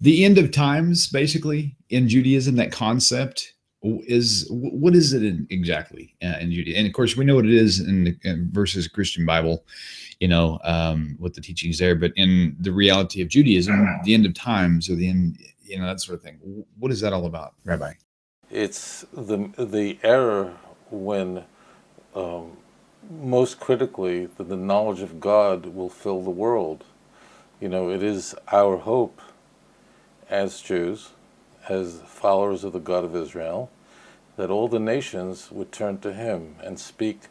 the end of times, basically in Judaism, that concept is what is it in, exactly uh, in Judaism? And of course, we know what it is in, the, in versus Christian Bible, you know, um, what the teachings there. But in the reality of Judaism, the end of times or the end, you know, that sort of thing. What is that all about, Rabbi? It's the the error when, um, most critically, that the knowledge of God will fill the world. You know, it is our hope as Jews as followers of the God of Israel, that all the nations would turn to him and speak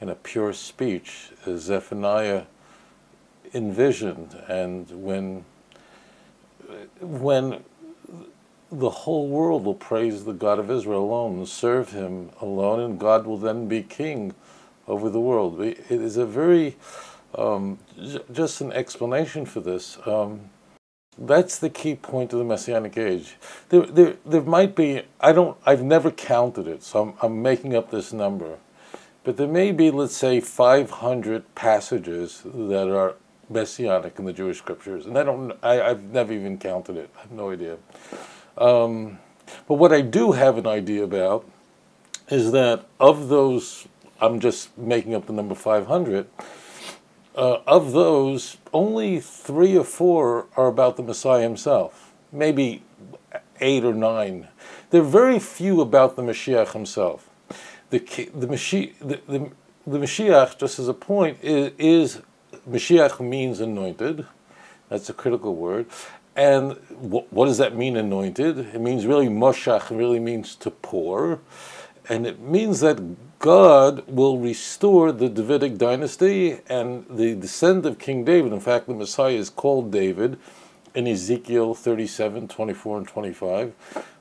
in a pure speech, as Zephaniah envisioned. And when, when the whole world will praise the God of Israel alone and serve him alone, and God will then be king over the world. It is a very, um, just an explanation for this. Um, that's the key point of the Messianic age. There, there, there might be, I don't, I've never counted it, so I'm, I'm making up this number. But there may be, let's say, 500 passages that are messianic in the Jewish scriptures. And I don't, I, I've never even counted it. I have no idea. Um, but what I do have an idea about is that of those, I'm just making up the number 500, uh, of those, only three or four are about the Messiah himself, maybe eight or nine. There are very few about the Mashiach himself. The, the, Mashiach, the, the, the Mashiach, just as a point, is, is Mashiach means anointed. That's a critical word. And what, what does that mean, anointed? It means really, Moshach really means to pour. And it means that God will restore the Davidic dynasty and the descent of King David. In fact, the Messiah is called David in Ezekiel 37, 24, and 25.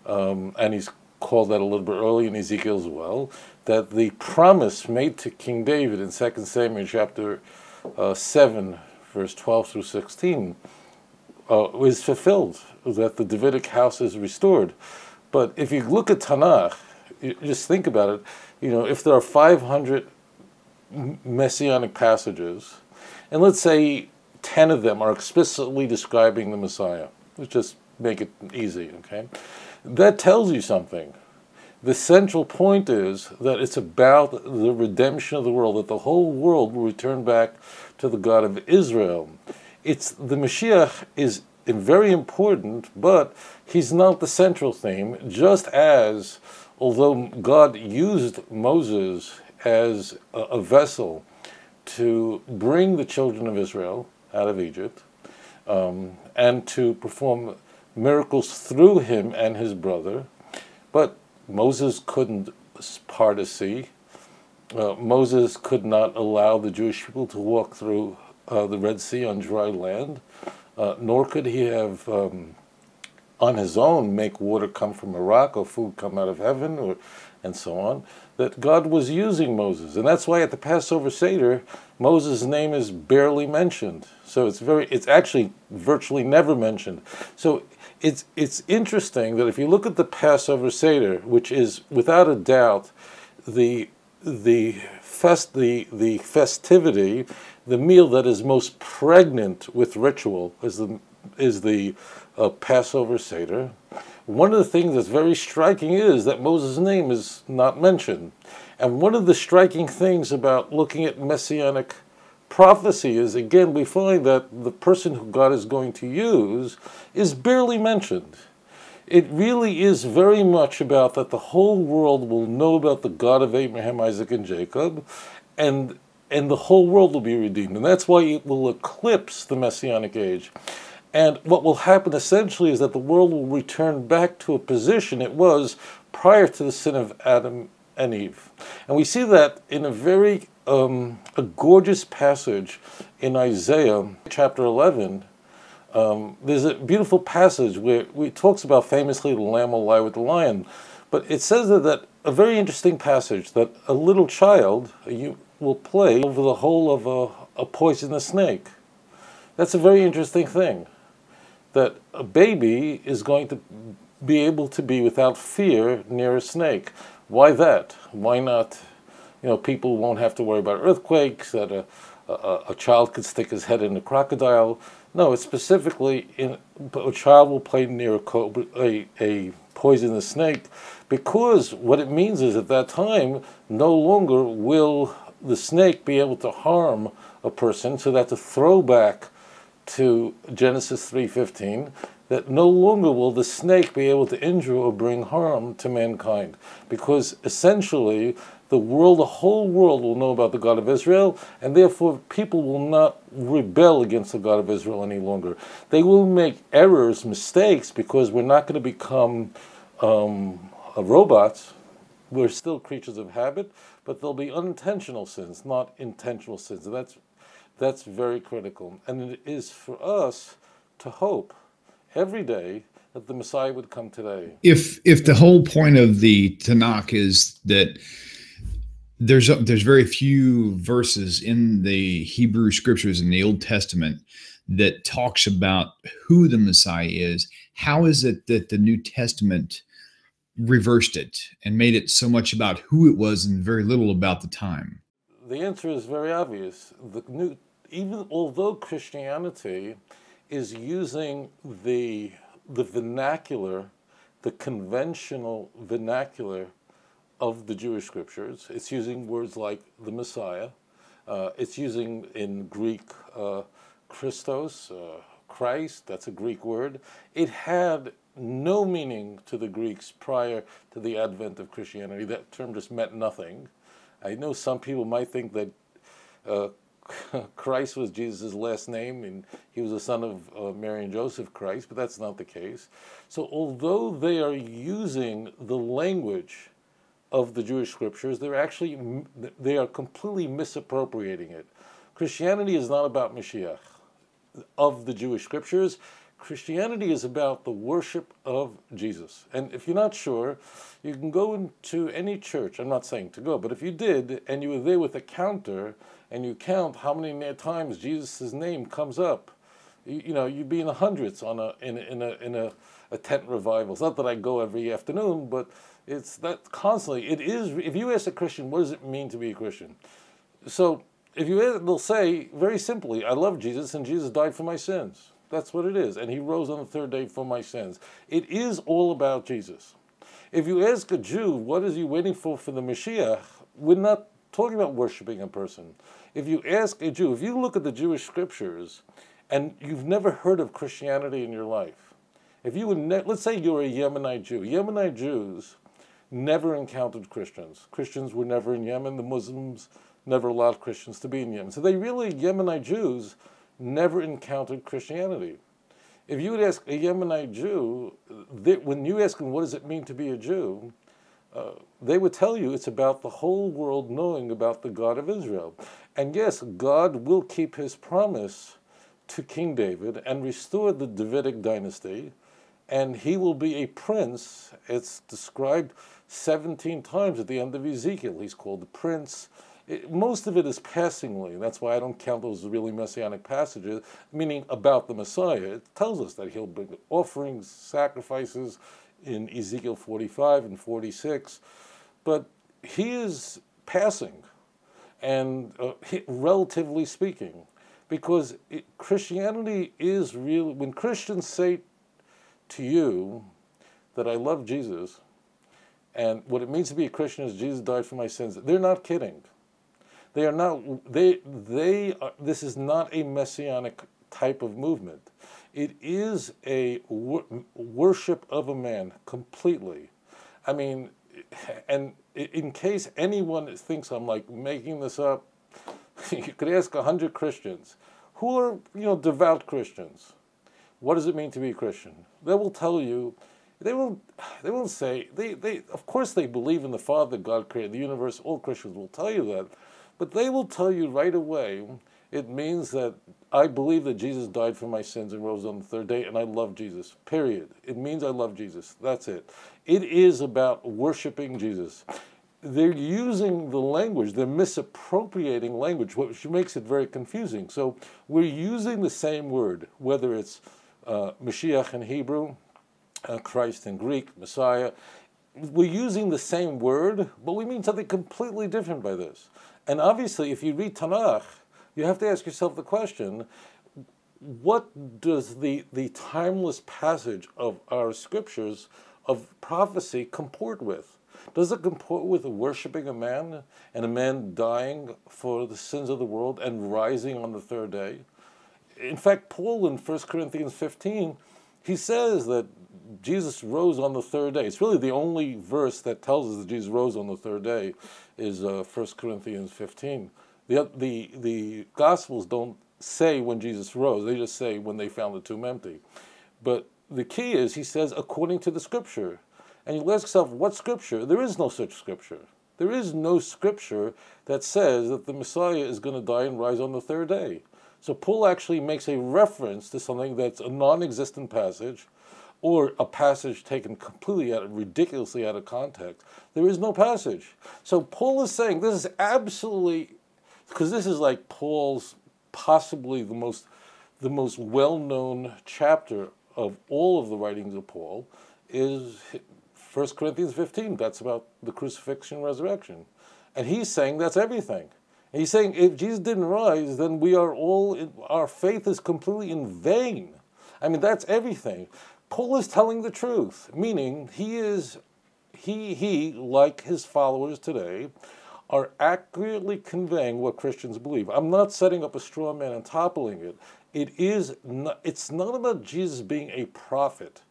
Um, and he's called that a little bit early in Ezekiel as well. That the promise made to King David in 2 Samuel chapter uh, 7, verse 12 through 16, uh, is fulfilled, that the Davidic house is restored. But if you look at Tanakh, you just think about it you know, if there are 500 messianic passages, and let's say 10 of them are explicitly describing the Messiah, let's just make it easy, okay? That tells you something. The central point is that it's about the redemption of the world, that the whole world will return back to the God of Israel. It's the Mashiach is very important, but he's not the central theme, just as although God used Moses as a, a, vessel to bring the children of Israel out of Egypt um, and to perform miracles through him and his brother, but Moses couldn't part a sea. Uh, Moses could not allow the Jewish people to walk through uh, the Red Sea on dry land, uh, nor could he have um, on his own make water come from a rock or food come out of heaven or and so on that God was using Moses. And that's why at the Passover Seder Moses' name is barely mentioned. So it's very it's actually virtually never mentioned. So it's it's interesting that if you look at the Passover Seder which is without a doubt the the fest the the festivity the meal that is most pregnant with ritual is the is the uh, Passover Seder. One of the things that's very striking is that Moses' name is not mentioned. And one of the striking things about looking at messianic prophecy is, again, we find that the person who God is going to use is barely mentioned. It really is very much about that the whole world will know about the God of Abraham, Isaac, and Jacob, and and the whole world will be redeemed. And that's why it will eclipse the messianic age. And what will happen essentially is that the world will return back to a position it was prior to the sin of Adam and Eve. And we see that in a very um, a gorgeous passage in Isaiah chapter 11. Um, there's a beautiful passage where it talks about famously the lamb will lie with the lion. But it says that, that a very interesting passage that a little child you will play over the hole of a, a poisonous snake. That's a very interesting thing that a baby is going to be able to be without fear near a snake. Why that? Why not? You know, people won't have to worry about earthquakes, that a, a, a child could stick his head in a crocodile. No, it's specifically in a child will play near a, cobra, a, a poisonous snake because what it means is at that time no longer will the snake be able to harm a person so that's a throwback to Genesis 3:15 that no longer will the snake be able to injure or bring harm to mankind because essentially the world, the whole world will know about the God of Israel, and therefore people will not rebel against the God of Israel any longer. They will make errors, mistakes, because we're not going to become um, robots. We're still creatures of habit, but there'll be unintentional sins, not intentional sins. And that's, that's very critical. And it is for us to hope every day that the Messiah would come today. If if the whole point of the Tanakh is that there's there's very few verses in the Hebrew scriptures in the Old Testament that talks about who the Messiah is. How is it that the New Testament reversed it and made it so much about who it was and very little about the time? The answer is very obvious. The new, even although Christianity is using the the vernacular, the conventional vernacular of the Jewish scriptures. It's using words like the Messiah. Uh, it's using in Greek uh, Christos, uh, Christ, that's a Greek word. It had no meaning to the Greeks prior to the advent of Christianity. That term just meant nothing. I know some people might think that uh, Christ was Jesus' last name and he was the son of uh, Mary and Joseph Christ, but that's not the case. So, although they are using the language of the Jewish scriptures. They're actually they are completely misappropriating it. Christianity is not about Mashiach of the Jewish scriptures. Christianity is about the worship of Jesus. And if you're not sure, you can go into any church. I'm not saying to go, but if you did and you were there with a counter and you count how many times Jesus' name comes up, you, you know, you'd be in the hundreds on a in in a in a, a tent revival. It's not that I go every afternoon, but it's that constantly. It is. If you ask a Christian, what does it mean to be a Christian? So if you ask, they'll say very simply, "I love Jesus, and Jesus died for my sins." That's what it is, and He rose on the third day for my sins. It is all about Jesus. If you ask a Jew, "What is he waiting for for the Mashiach?" We're not talking about worshiping a person. If you ask a Jew, if you look at the Jewish scriptures, and you've never heard of Christianity in your life, if you would, ne- let's say you're a Yemenite Jew, Yemenite Jews never encountered Christians. Christians were never in Yemen. The Muslims never allowed Christians to be in Yemen. So they really, Yemenite Jews, never encountered Christianity. If you would ask a Yemenite Jew, they, when you ask them what does it mean to be a Jew, uh, they would tell you it's about the whole world knowing about the God of Israel. And yes, God will keep his promise to King David and restore the Davidic dynasty, and he will be a prince. It's described 17 times at the end of Ezekiel. He's called the prince. It, most of it is passingly. That's why I don't count those really messianic passages, meaning about the Messiah. It tells us that he'll bring offerings, sacrifices in Ezekiel 45 and 46. But he is passing, and uh, he, relatively speaking, because it, Christianity is really, when Christians say to you that I love Jesus, and what it means to be a Christian is Jesus died for my sins. They're not kidding. They are not. They they. Are, this is not a messianic type of movement. It is a wor- worship of a man completely. I mean, and in case anyone thinks I'm like making this up, you could ask a hundred Christians who are you know devout Christians. What does it mean to be a Christian? They will tell you they will they will say they, they of course they believe in the Father God created the universe. All Christians will tell you that, but they will tell you right away it means that I believe that Jesus died for my sins and rose on the third day, and I love Jesus. Period. It means I love Jesus. That's it. It is about worshiping Jesus. They're using the language, they're misappropriating language, which makes it very confusing. So we're using the same word, whether it's uh, Mashiach in Hebrew, uh, Christ in Greek, Messiah. We're using the same word, but we mean something completely different by this. And obviously, if you read Tanakh, you have to ask yourself the question what does the, the timeless passage of our scriptures of prophecy comport with? Does it comport with worshiping a man and a man dying for the sins of the world and rising on the third day? In fact, Paul in 1 Corinthians 15, he says that Jesus rose on the third day. It's really the only verse that tells us that Jesus rose on the third day is uh, 1 Corinthians 15. The, the, the Gospels don't say when Jesus rose, they just say when they found the tomb empty. But the key is, he says, according to the Scripture. And you ask yourself, what Scripture? There is no such Scripture. There is no Scripture that says that the Messiah is going to die and rise on the third day. So Paul actually makes a reference to something that's a non existent passage or a passage taken completely out of, ridiculously out of context. There is no passage. So Paul is saying this is absolutely because this is like Paul's possibly the most the most well-known chapter of all of the writings of Paul is 1 Corinthians 15. That's about the crucifixion resurrection. And he's saying that's everything. And he's saying if Jesus didn't rise, then we are all, our faith is completely in vain. I mean, that's everything. Paul is telling the truth, meaning he is, he, he, like his followers today, are accurately conveying what Christians believe. I'm not setting up a straw man and toppling it. It is not, it's not about Jesus being a prophet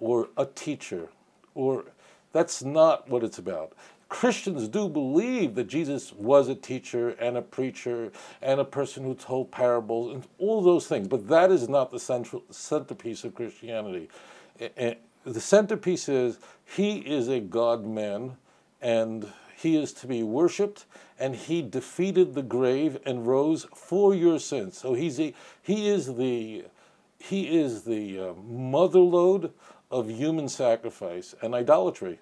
or a teacher or that's not what it's about. Christians do believe that Jesus was a teacher and a preacher and a person who told parables and all those things, but that is not the central centerpiece of Christianity. The centerpiece is he is a God man and he is to be worshipped, and he defeated the grave and rose for your sins. So he's a, he is the he is the uh, motherlode of human sacrifice and idolatry,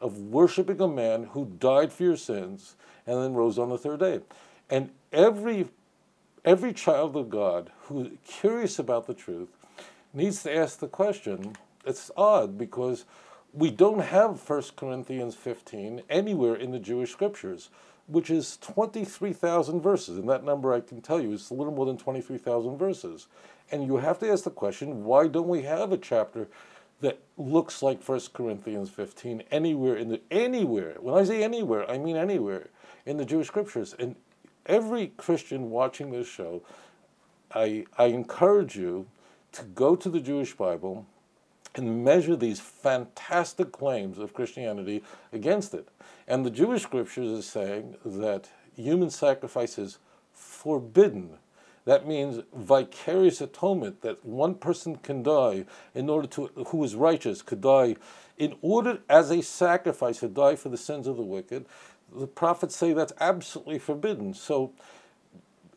of worshiping a man who died for your sins and then rose on the third day. And every every child of God who's curious about the truth needs to ask the question. It's odd because we don't have 1 Corinthians 15 anywhere in the Jewish scriptures, which is 23,000 verses. And that number, I can tell you, is a little more than 23,000 verses. And you have to ask the question why don't we have a chapter that looks like 1 Corinthians 15 anywhere in the anywhere when I say anywhere I mean anywhere in the Jewish scriptures and every Christian watching this show I I encourage you to go to the Jewish Bible and measure these fantastic claims of Christianity against it. And the Jewish scriptures is saying that human sacrifice is forbidden. That means vicarious atonement, that one person can die in order to, who is righteous, could die in order as a sacrifice to die for the sins of the wicked. The prophets say that's absolutely forbidden. So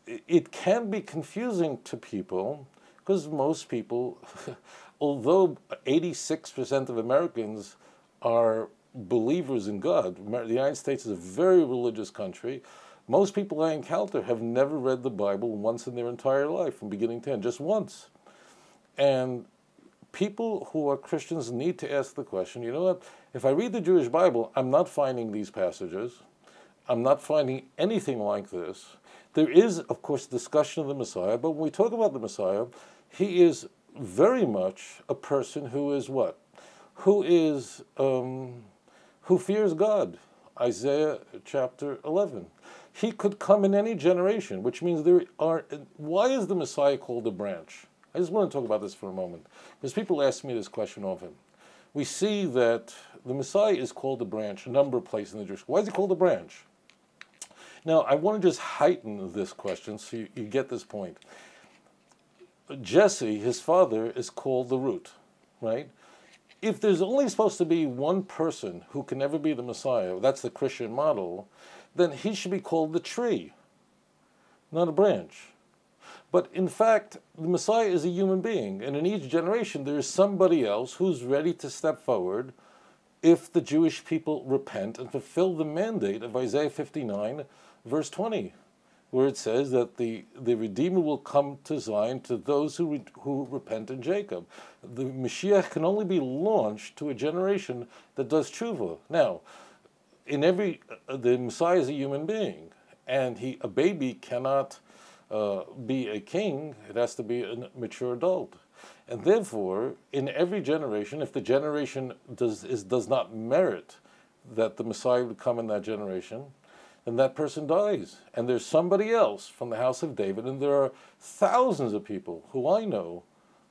it can be confusing to people because most people although 86% of Americans are believers in God, the United States is a very religious country. Most people I encounter have never read the Bible once in their entire life, from beginning to end, just once. And people who are Christians need to ask the question you know what? If I read the Jewish Bible, I'm not finding these passages. I'm not finding anything like this. There is, of course, discussion of the Messiah, but when we talk about the Messiah, he is very much a person who is what? Who is, um, who fears God. Isaiah chapter 11. He could come in any generation, which means there are. Why is the Messiah called a branch? I just want to talk about this for a moment, because people ask me this question often. We see that the Messiah is called a branch a number of places in the Jewish. Why is he called a branch? Now, I want to just heighten this question so you, you get this point. Jesse, his father, is called the root, right? If there's only supposed to be one person who can ever be the Messiah, that's the Christian model, then he should be called the tree, not a branch. But in fact, the Messiah is a human being, and in each generation there is somebody else who's ready to step forward if the Jewish people repent and fulfill the mandate of Isaiah 59, verse 20 where it says that the, the Redeemer will come to Zion to those who, re, who repent in Jacob. The Mashiach can only be launched to a generation that does tshuva. Now, in every, uh, the Messiah is a human being, and he, a baby cannot uh, be a king, it has to be a mature adult. And therefore, in every generation, if the generation does, is, does not merit that the Messiah would come in that generation, then that person dies. And there's somebody else from the house of David, and there are thousands of people who I know,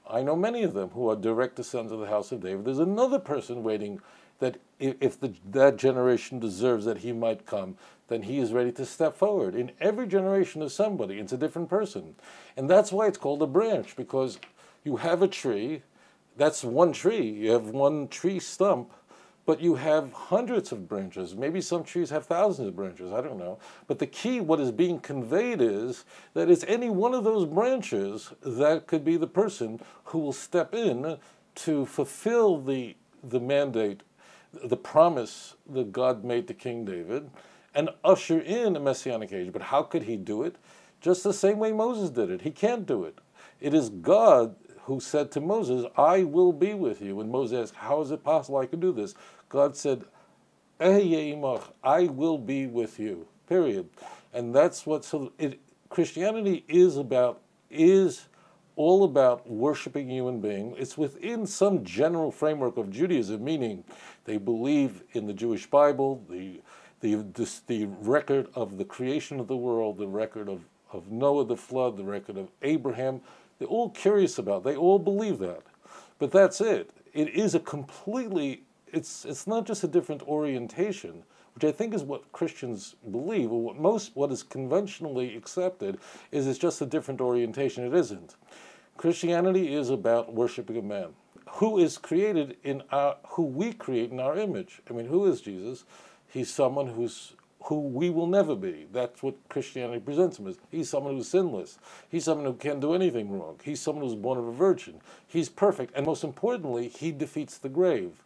I know many of them who are direct descendants of the house of David. There's another person waiting that if the, that generation deserves that he might come, then he is ready to step forward. In every generation is somebody, it's a different person. And that's why it's called a branch, because you have a tree, that's one tree, you have one tree stump, but you have hundreds of branches. Maybe some trees have thousands of branches, I don't know. But the key, what is being conveyed is that it's any one of those branches that could be the person who will step in to fulfill the, the mandate, the promise that God made to King David, and usher in a messianic age. But how could he do it? Just the same way Moses did it. He can't do it. It is God who said to Moses, I will be with you. And Moses asked, How is it possible I can do this? God said, eh, I will be with you. Period. And that's what so it, Christianity is about is all about worshiping human being. It's within some general framework of Judaism, meaning they believe in the Jewish Bible, the the, this, the record of the creation of the world, the record of, of Noah, the flood, the record of Abraham, they're all curious about. They all believe that. But that's it. It is a completely it's it's not just a different orientation, which I think is what Christians believe, or what most what is conventionally accepted is it's just a different orientation. It isn't. Christianity is about worshiping a man who is created in our who we create in our image. I mean, who is Jesus? He's someone who's who we will never be. That's what Christianity presents him as. He's someone who's sinless. He's someone who can't do anything wrong. He's someone who's born of a virgin. He's perfect. And most importantly, he defeats the grave,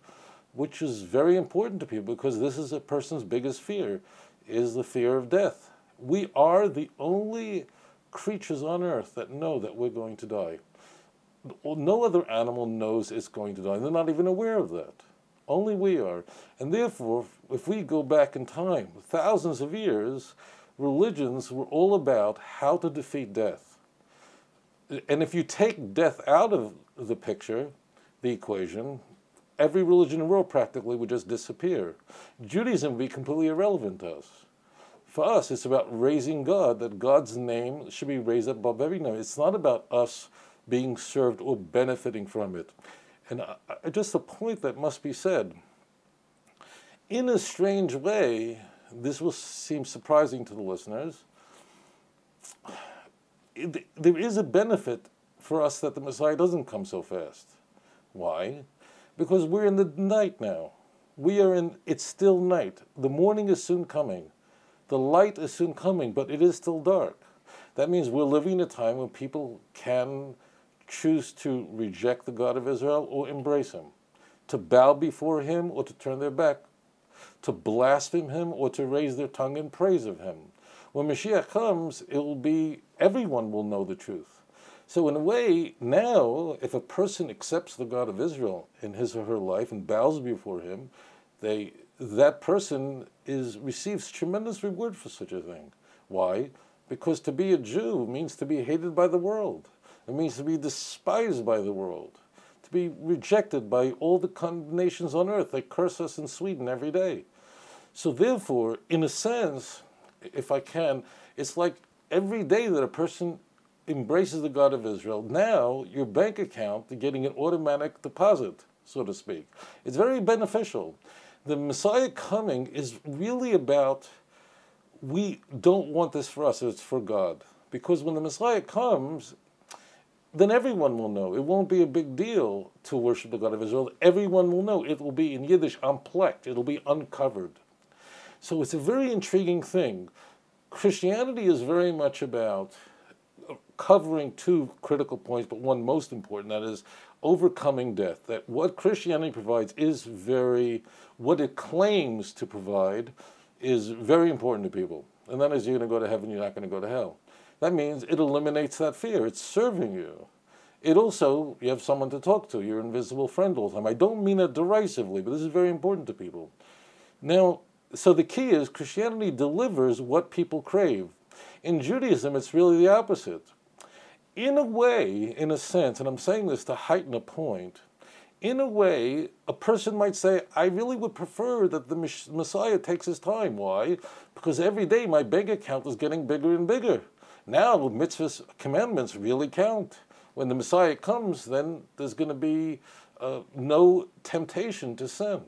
which is very important to people because this is a person's biggest fear, is the fear of death. We are the only creatures on earth that know that we're going to die. No other animal knows it's going to die. They're not even aware of that. Only we are. And therefore, if we go back in time, thousands of years, religions were all about how to defeat death. And if you take death out of the picture, the equation, every religion in the world practically would just disappear. Judaism would be completely irrelevant to us. For us, it's about raising God, that God's name should be raised above every name. It's not about us being served or benefiting from it. And uh, just a point that must be said. In a strange way, this will seem surprising to the listeners. There is a benefit for us that the Messiah doesn't come so fast. Why? Because we're in the night now. We are in, it's still night. The morning is soon coming. The light is soon coming, but it is still dark. That means we're living in a time when people can choose to reject the God of Israel or embrace him, to bow before him or to turn their back, to blaspheme him or to raise their tongue in praise of him. When Mashiach comes, it will be everyone will know the truth. So in a way, now, if a person accepts the God of Israel in his or her life and bows before him, they that person is receives tremendous reward for such a thing. Why? Because to be a Jew means to be hated by the world. It means to be despised by the world, to be rejected by all the nations on earth that curse us in Sweden every day. So, therefore, in a sense, if I can, it's like every day that a person embraces the God of Israel, now your bank account is getting an automatic deposit, so to speak. It's very beneficial. The Messiah coming is really about we don't want this for us, it's for God. Because when the Messiah comes, then everyone will know. It won't be a big deal to worship the God of Israel. Everyone will know. It will be in Yiddish unplugged. It'll be uncovered. So it's a very intriguing thing. Christianity is very much about covering two critical points, but one most important that is overcoming death. That what Christianity provides is very, what it claims to provide is very important to people. And that is you're going to go to heaven, you're not going to go to hell. That means it eliminates that fear. It's serving you. It also, you have someone to talk to, your invisible friend all the time. I don't mean it derisively, but this is very important to people. Now, so the key is Christianity delivers what people crave. In Judaism, it's really the opposite. In a way, in a sense, and I'm saying this to heighten a point, in a way, a person might say, I really would prefer that the Messiah takes his time. Why? Because every day my bank account is getting bigger and bigger. Now, mitzvahs, commandments really count. When the Messiah comes, then there's going to be uh, no temptation to sin.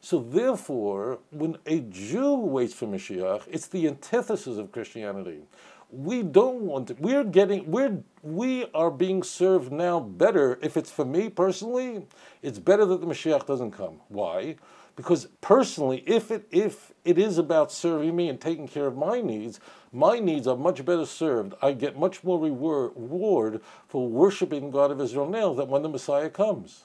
So therefore, when a Jew waits for Mashiach, it's the antithesis of Christianity. We don't want to, we're getting, we're, we are being served now better. If it's for me personally, it's better that the Mashiach doesn't come. Why? Because personally, if it, if it is about serving me and taking care of my needs, my needs are much better served. I get much more reward for worshiping God of Israel now than when the Messiah comes.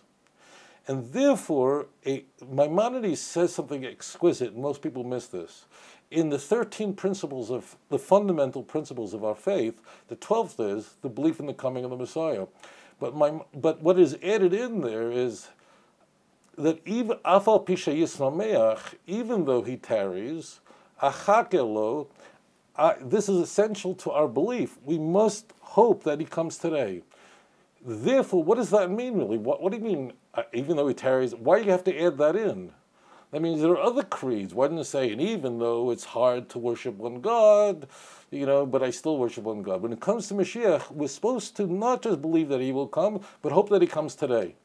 And therefore, a, Maimonides says something exquisite, and most people miss this. In the 13 principles of the fundamental principles of our faith, the 12th is the belief in the coming of the Messiah. But, my, but what is added in there is that even afal pisha even though he tarries, achakelo, this is essential to our belief. We must hope that he comes today. Therefore, what does that mean really? What, what do you mean, uh, even though he tarries, why do you have to add that in? That means there are other creeds. Why didn't it say, and even though it's hard to worship one God, you know, but I still worship one God. When it comes to Mashiach, we're supposed to not just believe that he will come, but hope that he comes today.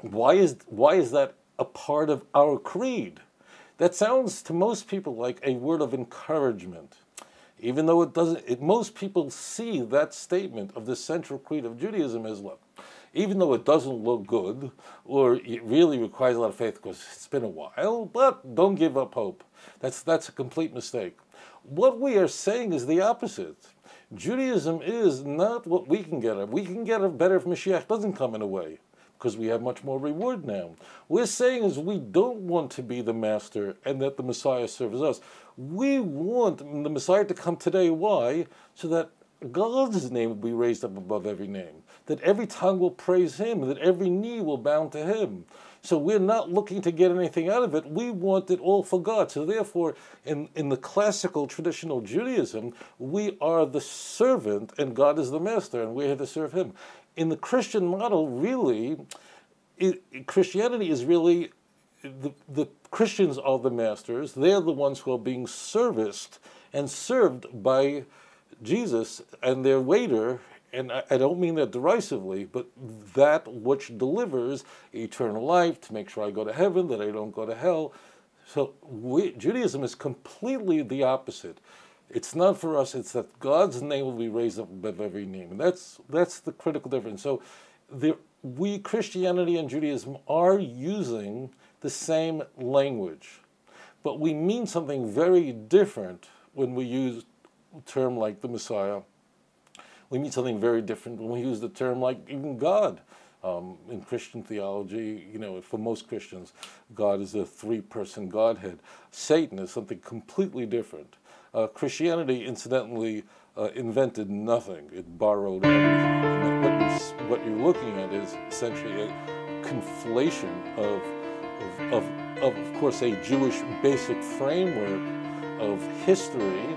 Why is, why is that a part of our creed? That sounds to most people like a word of encouragement even though it doesn't, it, most people see that statement of the central creed of Judaism as look, even though it doesn't look good or it really requires a lot of faith because it's been a while, but don't give up hope. That's, that's a complete mistake. What we are saying is the opposite. Judaism is not what we can get. Of. We can get it better if Mashiach doesn't come in a way because we have much more reward now. We're saying is we don't want to be the master and that the Messiah serves us. We want the Messiah to come today. Why? So that God's name will be raised up above every name, that every tongue will praise Him, that every knee will bow to Him. So we're not looking to get anything out of it. We want it all for God. So therefore, in, in the classical traditional Judaism, we are the servant and God is the master, and we're here to serve Him in the Christian model, really, it, Christianity is really the, the Christians are the masters. They're the ones who are being serviced and served by Jesus and their waiter. And I, don't mean that derisively, but that which delivers eternal life to make sure I go to heaven, that I don't go to hell. So we, Judaism is completely the opposite. It's not for us, it's that God's name will be raised up above every name. And that's, that's the critical difference. So the, we, Christianity and Judaism, are using the same language, but we mean something very different when we use term like the Messiah. We mean something very different when we use the term like even God. Um, in Christian theology, you know, for most Christians, God is a three-person Godhead. Satan is something completely different. Uh, Christianity, incidentally, uh, invented nothing. It borrowed everything. What you're, what you're, looking at is essentially a conflation of, of, of, of, of course, a Jewish basic framework of history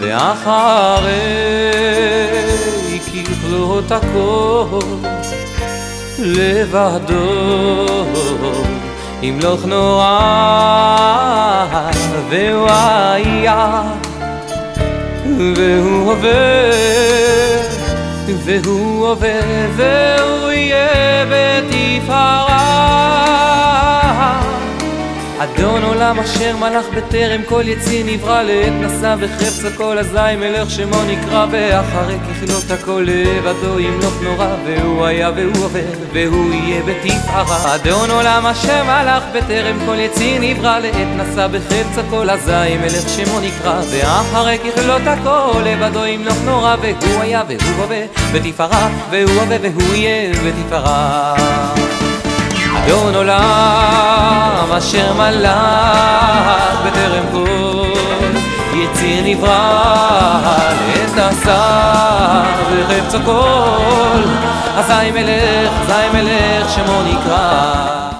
ואחרי ככלות הכל לבדו. ימלוך נורא והוא היה והוא עובר והוא עובר והוא יהיה בתפארה אדון עולם אשר מלך בטרם כל יציא נברא לעת נשא בחפץ הכל אזי מלך שמו נקרא ואחרי ככלות הכל לבדו ימלוך נורא והוא היה והוא עובר והוא יהיה בתפארה אדון עולם אשר מלך בטרם כל יציא נברא לעת נשא בחפץ הכל אזי מלך שמו נקרא ואחרי ככלות הכל לבדו ימלוך נורא והוא היה והוא עובר בתפארה והוא עובר והוא יהיה בתפארה אדון עולם אשר מלך בטרם כל. יציר נברא לעת עשה וחפצו כל אזי מלך, אזי מלך שמו נקרא